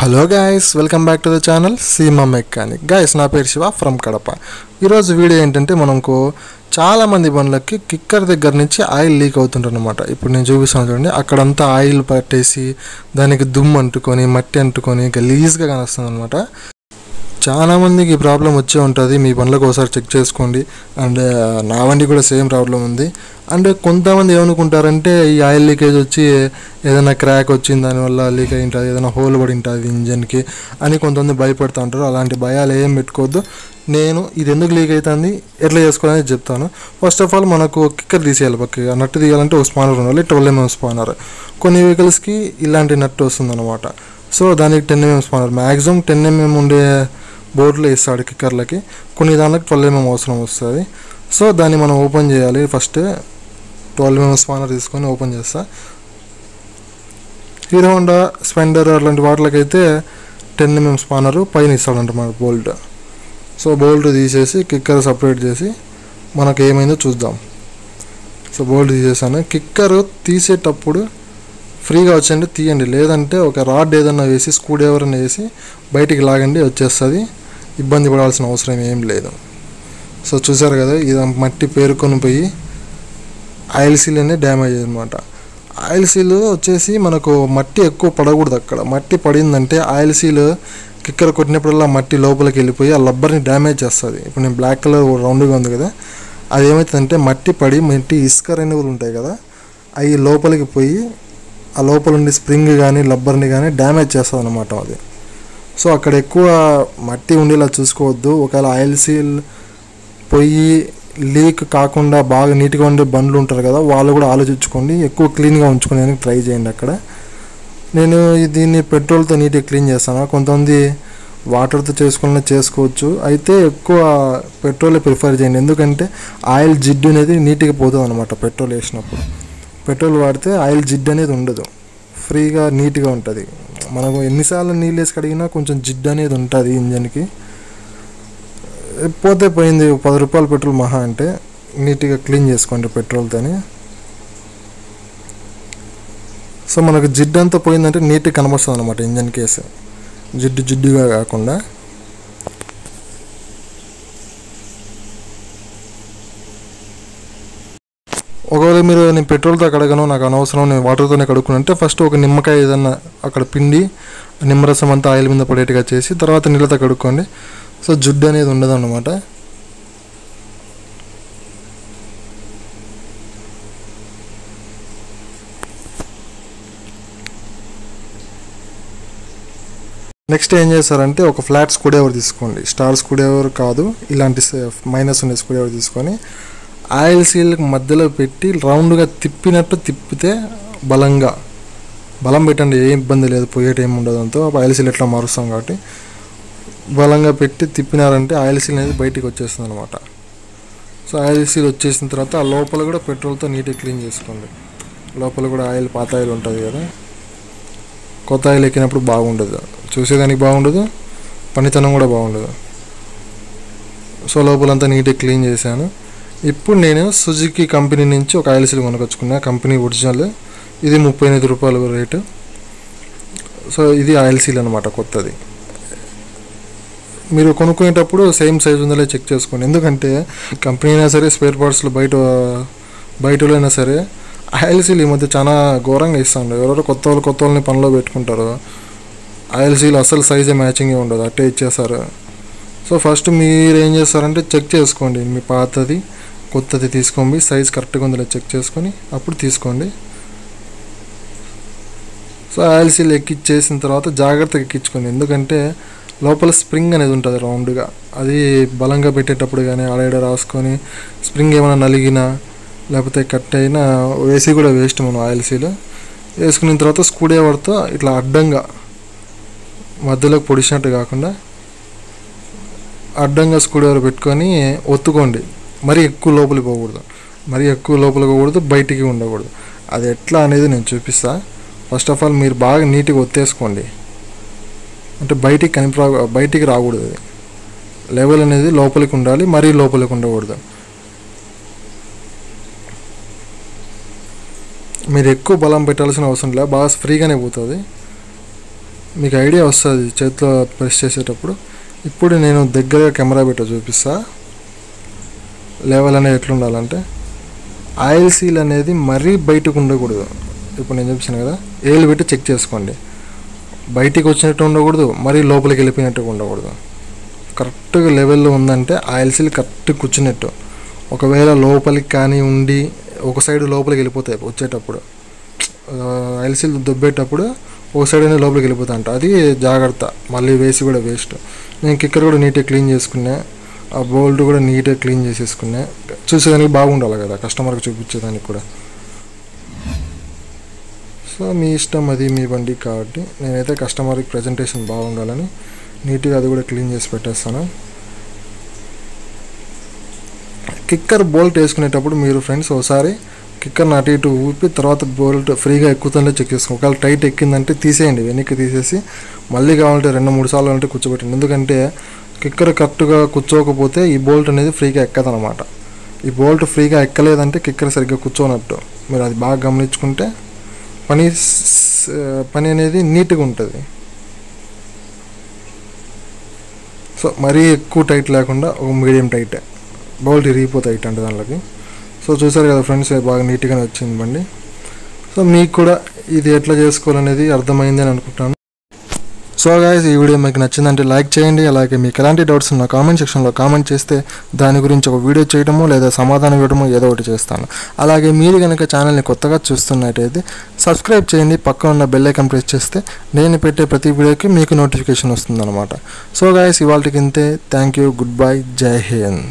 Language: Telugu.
Hello guys welcome back to the channel Seema mechanic. Guys నా పేరు శివ ఫ్రమ్ కడప. ఈరోజు వీడియో ఏంటంటే మనకు చాలామంది బండ్లకి కిక్కర్ దగ్గర నుంచి ఆయిల్ లీక్ అవుతుంటారనమాట ఇప్పుడు నేను చూపిస్తాను చూడండి అక్కడంతా ఆయిల్ పట్టేసి దానికి దుమ్ము అంటుకొని మట్టి అంటుకొని గలీజ్గా కానొస్తుంది అనమాట చాలా మందికి ఈ ప్రాబ్లం వచ్చే ఉంటుంది. మీ బండ్లకు ఒకసారి చెక్ చేసుకోండి. అండ్ నా బండి కూడా సేమ్ ప్రాబ్లం ఉంది. అండ్ కొంతమంది ఏమనుకుంటారంటే ఈ ఆయిల్ లీకేజ్ వచ్చి ఏదైనా క్రాక్ వచ్చింది దానివల్ల లీక్ అయి ఉంటుంది ఏదైనా హోల్ పడి ఉంటుంది ఇంజన్కి అని కొంతమంది భయపడుతూ ఉంటారు. అలాంటి భయాలు ఏం పెట్టుకోవద్దు. నేను ఇది ఎందుకు లీక్ అవుతుంది ఎట్లా చేసుకోవాలని చెప్తాను. ఫస్ట్ ఆఫ్ ఆల్ మనకు కిక్కర్ తీసేయాలి పక్కకి. నట్టు తీయాలంటే ఒక స్పానర్ ఉండాలి. Twelve mm spanner. కొన్ని వెహికల్స్కి ఇలాంటి నట్టు వస్తుందన్నమాట. సో దానికి ten MM spanner. Maximum ten MM ఉండే బోర్డులో ఇస్తాడు కిక్కర్లకి. కొన్ని దానికి ట్వెల్వ్ ఎంఎం అవసరం వస్తుంది. సో దాన్ని మనం ఓపెన్ చేయాలి. ఫస్ట్ ట్వెల్వ్ ఎంఎం స్పానర్ తీసుకొని ఓపెన్ చేస్తా. హీరో హోండా స్పెండర్ అట్లాంటి వాటికైతే టెన్ ఎంఎం స్పానరు పైన ఇస్తాడంట మన బోల్ట్. సో బోల్ట్ తీసేసి కిక్కర్ సపరేట్ చేసి మనకు ఏమైందో చూద్దాం. సో బోల్ట్ తీసేసాను. కిక్కర్ తీసేటప్పుడు ఫ్రీగా వచ్చండి తీయండి. లేదంటే ఒక రాడ్ ఏదన్నా వేసి స్క్రూ డ్రైవర్ వేసి బయటికి లాగండి వచ్చేస్తుంది. ఇబ్బంది పడాల్సిన అవసరం ఏం లేదు. సో చూసారు కదా ఇది మట్టి పేరుకొని పోయి ఆయిల్ సీల్ అనేది డ్యామేజ్ అనమాట ఆయిల్ సీల్ వచ్చేసి మనకు మట్టి ఎక్కువ పడకూడదు అక్కడ. మట్టి పడిందంటే ఆయిల్ సీల్ కిక్కర్ కొట్టినప్పుడల్లా మట్టి లోపలికి వెళ్ళిపోయి ఆ లబ్బర్ని డ్యామేజ్ చేస్తుంది. ఇప్పుడు నేను బ్లాక్ కలర్ రౌండ్గా ఉంది కదా అది ఏమవుతుందంటే మట్టి పడి మట్టి ఇసుక రెన్యువల్ ఉంటాయి కదా అవి లోపలికి పోయి ఆ లోపల ఉండి స్ప్రింగ్ కానీ లబ్బర్ని కానీ డ్యామేజ్ చేస్తుంది అనమాట అది. సో అక్కడ ఎక్కువ మట్టి ఉండేలా చూసుకోవద్దు. ఒకవేళ ఆయిల్ సీల్ పొయ్యి లీక్ కాకుండా బాగా నీట్గా ఉండే బండ్లు ఉంటారు కదా వాళ్ళు కూడా ఆలోచించుకోండి. ఎక్కువ క్లీన్గా ఉంచుకునేందుకు ట్రై చేయండి అక్కడ. నేను దీన్ని పెట్రోల్తో నీట్గా క్లీన్ చేస్తాను? కొంతమంది వాటర్తో చేసుకున్న చేసుకోవచ్చు. అయితే ఎక్కువ పెట్రోలే ప్రిఫర్ చేయండి. ఎందుకంటే ఆయిల్ జిడ్డు అనేది నీట్గా పోతుంది అనమాట పెట్రోల్ వేసినప్పుడు. పెట్రోల్ వాడితే ఆయిల్ జిడ్డు అనేది ఉండదు. ఫ్రీగా నీట్గా ఉంటుంది. మనకు ఎన్నిసార్లు నీళ్ళు వేసి కడిగినా కొంచెం జిడ్డు అనేది ఉంటుంది ఇంజన్కి. పోతే పోయింది పది రూపాయలు పెట్రోల్ మహా అంటే నీట్గా క్లీన్ చేసుకోండి పెట్రోల్తోని సో మనకు జిడ్డు అంతా పోయిందంటే నీట్గా కనబడుతుంది అనమాట ఇంజన్ కేసు. జిడ్డు జిడ్డుగా కాకుండా. ఒకవేళ మీరు నేను పెట్రోల్తో కడగను నాకు అనవసరం నేను వాటర్తోనే కడుక్కుని అంటే ఫస్ట్ ఒక నిమ్మకాయ ఏదన్నా అక్కడ పిండి నిమ్మరసం అంతా ఆయిల్ మీద పడేట్టుగా చేసి తర్వాత నీళ్ళతో కడుక్కోండి. సో జుడ్డు అనేది ఉండదు అన్నమాట నెక్స్ట్ ఏం చేస్తారంటే ఒక ఫ్లాట్ స్కూడేవర్ తీసుకోండి. స్టార్ స్కూడేవర్ కాదు ఇలాంటి మైనస్ ఉండే స్కూడేవర్ తీసుకొని ఆయిల్ సీల్కి మధ్యలో పెట్టి రౌండ్గా తిప్పినట్టు తిప్పితే బలంగా. బలం పెట్టండి ఏ ఇబ్బంది లేదు పోయేట ఏమి ఉండదు అంతా. ఆయిల్ సీల్ ఎట్లా మారుస్తాం కాబట్టి. బలంగా పెట్టి తిప్పినారంటే ఆయిల్ సీల్ అనేది బయటికి వచ్చేస్తుంది అనమాట సో ఆయిల్ సీల్ వచ్చేసిన తర్వాత ఆ లోపల కూడా పెట్రోల్తో నీట్గా క్లీన్ చేసుకోండి. లోపల కూడా ఆయిల్ పాత ఆయిల్ ఉంటుంది కదా. కొత్త ఆయిల్ ఎక్కినప్పుడు బాగుండదు. చూసేదానికి బాగుండదు పనితనం కూడా బాగుండదు. సో లోపలంతా నీట్గా క్లీన్ చేశాను. ఇప్పుడు నేను సుజుకి కంపెనీ నుంచి ఒక ఆయిల్ సీల్ కొనుకొచ్చుకున్నా కంపెనీ ఒరిజినల్. ఇది ముప్పై ఎనిమిది రూపాయల రేటు. సో ఇది ఆయిల్ సీల్ అనమాట కొత్తది. మీరు కొనుక్కునేటప్పుడు సేమ్ సైజ్ ఉందో చెక్ చేసుకోండి. ఎందుకంటే కంపెనీ అయినా సరే స్పేర్ పార్ట్స్లో బయట బయటలో అయినా సరే ఆయిల్ సీల్ ఈ మధ్య చాలా ఘోరంగా ఇస్తాను ఎవరెవరు కొత్త వాళ్ళు కొత్త వాళ్ళని పనిలో పెట్టుకుంటారు ఆయిల్ సీల్ అసలు సైజే మ్యాచింగ్ ఉండదు. అట్టే ఇచ్చేస్తారు. సో ఫస్ట్ మీరు ఏం చేస్తారంటే చెక్ చేసుకోండి. మీ పాతది కొత్తది తీసుకోండి సైజ్ కరెక్ట్గా ఉందో చెక్ చేసుకొని అప్పుడు తీసుకోండి. సో ఆయిల్ సీల్ ఎక్కిచ్చేసిన తర్వాత జాగ్రత్తగా ఎక్కించుకోండి. ఎందుకంటే లోపల స్ప్రింగ్ అనేది ఉంటుంది రౌండ్గా అది బలంగా పెట్టేటప్పుడు కానీ ఆడ రాసుకొని స్ప్రింగ్ ఏమైనా నలిగినా లేకపోతే కట్ అయినా వేసి కూడా వేస్ట్ మనం ఆయిల్ సీల్ వేసుకున్న తర్వాత స్క్రూడేవర్తో ఇట్లా అడ్డంగా మధ్యలోకి పొడిచినట్టు కాకుండా అడ్డంగా స్కూడేవర్ పెట్టుకొని ఒత్తుకోండి. మరీ ఎక్కువ లోపలికి పోకూడదు. మరీ ఎక్కువ లోపలికి పోకూడదు బయటికి ఉండకూడదు. అది ఎట్లా అనేది నేను చూపిస్తా. ఫస్ట్ ఆఫ్ ఆల్ మీరు బాగా నీట్గా ఒత్తేసుకోండి. అంటే బయటికి కనిపి బయటికి రాకూడదు అది. లెవెల్ అనేది లోపలికి ఉండాలి మరీ లోపలికి ఉండకూడదు. మీరు ఎక్కువ బలం పెట్టాల్సిన అవసరం లేదు బాగా ఫ్రీగానే పోతుంది. మీకు ఐడియా వస్తుంది చేతిలో ప్రెస్ చేసేటప్పుడు. ఇప్పుడు నేను దగ్గరగా కెమెరా పెట్టి చూపిస్తా. లెవెల్ అనేది ఎట్లుండాలంటే ఆయిల్ సీల్ అనేది మరీ బయటకు ఉండకూడదు. ఇప్పుడు నేను చెప్పాను కదా ఏళ్ళు పెట్టి చెక్ చేసుకోండి. బయటికి వచ్చినట్టు ఉండకూడదు మరీ లోపలికి వెళ్ళిపోయినట్టుగా ఉండకూడదు. కరెక్ట్గా లెవెల్లో ఉందంటే ఆయిల్ సీల్ కరెక్ట్ కూర్చున్నట్టు. ఒకవేళ లోపలికి కానీ ఉండి ఒక సైడ్ లోపలికి వెళ్ళిపోతాయి వచ్చేటప్పుడు ఆయిల్ సీల్ దుబ్బేటప్పుడు ఒక సైడ్ అనేది లోపలికి వెళ్ళిపోతా అంట. అది జాగ్రత్త. మళ్ళీ వేసి కూడా వేస్ట్. నేను కిక్కర్ కూడా నీట్గా క్లీన్ చేసుకున్నా. ఆ బోల్ట్ కూడా నీట్గా క్లీన్ చేసేసుకున్నా. చూసేదానికి బాగుండాలి కదా కస్టమర్కి చూపించేదానికి కూడా. సో మీ ఇష్టం అది మీ బండి కాబట్టి నేనైతే కస్టమర్కి ప్రజెంటేషన్ బాగుండాలని నీట్గా అది కూడా క్లీన్ చేసి పెట్టేస్తాను. కిక్కర్ బోల్ట్ వేసుకునేటప్పుడు మీరు ఫ్రెండ్స్ ఒకసారి కిక్కర్ని అటు ఇటు ఊపి తర్వాత బోల్ట్ ఫ్రీగా ఎక్కుతుందో చెక్ చేసుకోండి ఒకవేళ టైట్ ఎక్కిందంటే తీసేయండి వెనక్కి తీసేసి. మళ్ళీ కావాలంటే రెండు మూడు సార్లు అంటే కూర్చోబెట్టండి. ఎందుకంటే కిక్కర్ కరెక్ట్గా కూర్చోకపోతే ఈ బోల్ట్ అనేది ఫ్రీగా ఎక్కదనమాట ఈ బోల్ట్ ఫ్రీగా ఎక్కలేదంటే కిక్కర్ సరిగ్గా కూర్చోనట్టు. మీరు అది బాగా గమనించుకుంటే పని పని అనేది నీట్గా ఉంటుంది. సో మరీ ఎక్కువ టైట్ లేకుండా ఒక మీడియం టైట్. బౌల్ట్ టైట్ అంటే దానిలోకి సో చూసారు కదా ఫ్రెండ్స్ బాగా నీట్గానే వచ్చింది బండి. సో మీకు కూడా ఇది ఎట్లా చేసుకోవాలనేది అర్థమైంది అని అనుకుంటాను సో గాయస్ ఈ వీడియో మీకు నచ్చిందంటే లైక్ చేయండి. అలాగే మీకు ఎలాంటి డౌట్స్ ఉన్న కామెంట్ సెక్షన్లో కామెంట్ చేస్తే దాని గురించి ఒక వీడియో చేయడము లేదా సమాధానం ఇవ్వడము ఏదో ఒకటి చేస్తాను. అలాగే మీరు కనుక ఛానల్ని కొత్తగా చూస్తున్నట్టయితే సబ్స్క్రైబ్ చేయండి. పక్కన ఉన్న బెల్ ఐకాన్ ప్రెస్ చేస్తే నేను పెట్టే ప్రతి వీడియోకి మీకు నోటిఫికేషన్ వస్తుందన్నమాట. సో గాయస్ ఇవాళకి ఇంతే. థ్యాంక్ యూ గుడ్ బై జై హింద్.